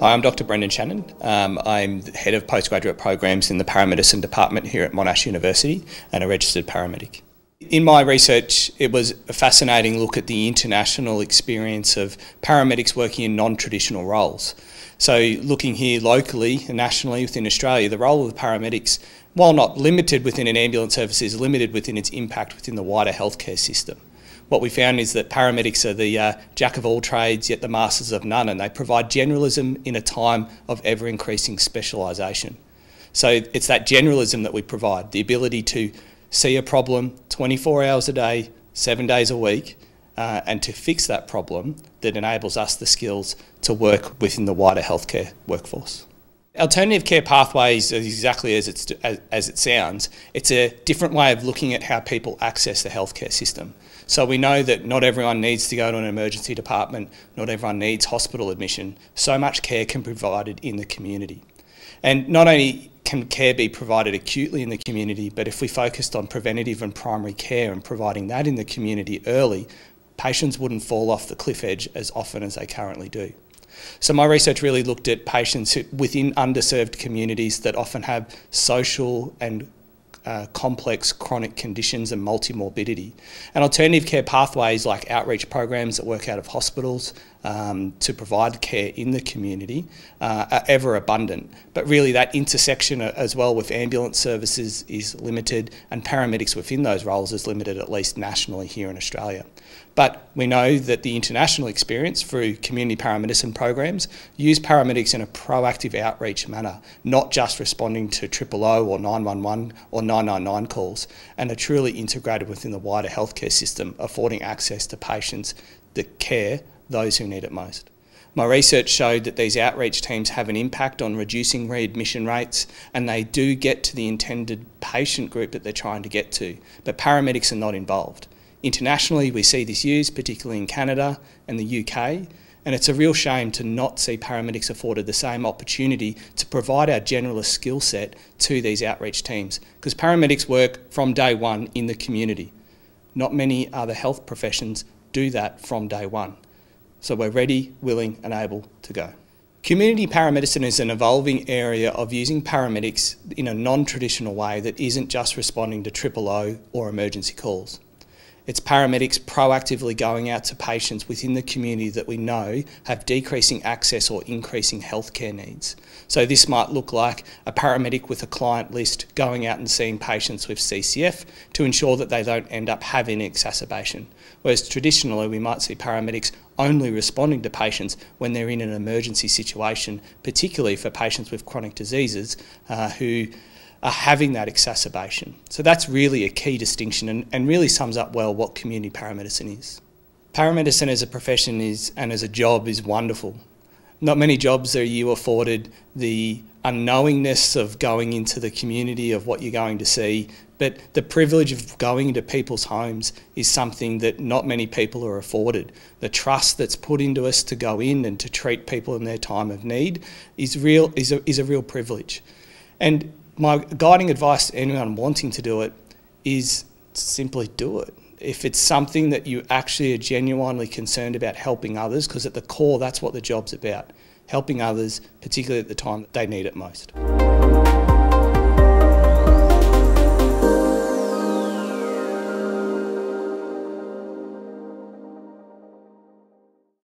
Hi, I'm Dr. Brendan Shannon. Um, I'm the head of postgraduate programs in the paramedicine department here at Monash University and a registered paramedic. In my research, it was a fascinating look at the international experience of paramedics working in non traditional roles. So, looking here locally and nationally within Australia, the role of the paramedics, while not limited within an ambulance service, is limited within its impact within the wider healthcare system what we found is that paramedics are the uh, jack of all trades, yet the masters of none, and they provide generalism in a time of ever increasing specialisation. So it's that generalism that we provide, the ability to see a problem 24 hours a day, seven days a week, uh, and to fix that problem that enables us the skills to work within the wider healthcare workforce. Alternative care pathways is exactly as, it's, as, as, it sounds. It's a different way of looking at how people access the healthcare system. So we know that not everyone needs to go to an emergency department, not everyone needs hospital admission. So much care can be provided in the community. And not only can care be provided acutely in the community, but if we focused on preventative and primary care and providing that in the community early, patients wouldn't fall off the cliff edge as often as they currently do. So my research really looked at patients within underserved communities that often have social and uh, complex chronic conditions and multi-morbidity. And alternative care pathways like outreach programs that work out of hospitals um, to provide care in the community uh, are ever abundant. But really that intersection as well with ambulance services is limited and paramedics within those roles is limited at least nationally here in Australia. But we know that the international experience through community paramedicine programs use paramedics in a proactive outreach manner, not just responding to triple O or 911 or 999 calls, and are truly integrated within the wider healthcare system, affording access to patients that care those who need it most. My research showed that these outreach teams have an impact on reducing readmission rates and they do get to the intended patient group that they're trying to get to, but paramedics are not involved. Internationally, we see this used, particularly in Canada and the UK, and it's a real shame to not see paramedics afforded the same opportunity to provide our generalist skill set to these outreach teams, because paramedics work from day one in the community. Not many other health professions do that from day one. So we're ready, willing and able to go. Community paramedicine is an evolving area of using paramedics in a non-traditional way that isn't just responding to triple O or emergency calls. It's paramedics proactively going out to patients within the community that we know have decreasing access or increasing healthcare needs. So this might look like a paramedic with a client list going out and seeing patients with CCF to ensure that they don't end up having exacerbation. Whereas traditionally we might see paramedics only responding to patients when they're in an emergency situation, particularly for patients with chronic diseases uh, who are having that exacerbation. So that's really a key distinction and, and really sums up well what community paramedicine is. Paramedicine as a profession is and as a job is wonderful. Not many jobs are you afforded the unknowingness of going into the community of what you're going to see, but the privilege of going into people's homes is something that not many people are afforded. The trust that's put into us to go in and to treat people in their time of need is real is a, is a real privilege. And my guiding advice to anyone wanting to do it is simply do it. If it's something that you actually are genuinely concerned about helping others, because at the core, that's what the job's about helping others, particularly at the time that they need it most.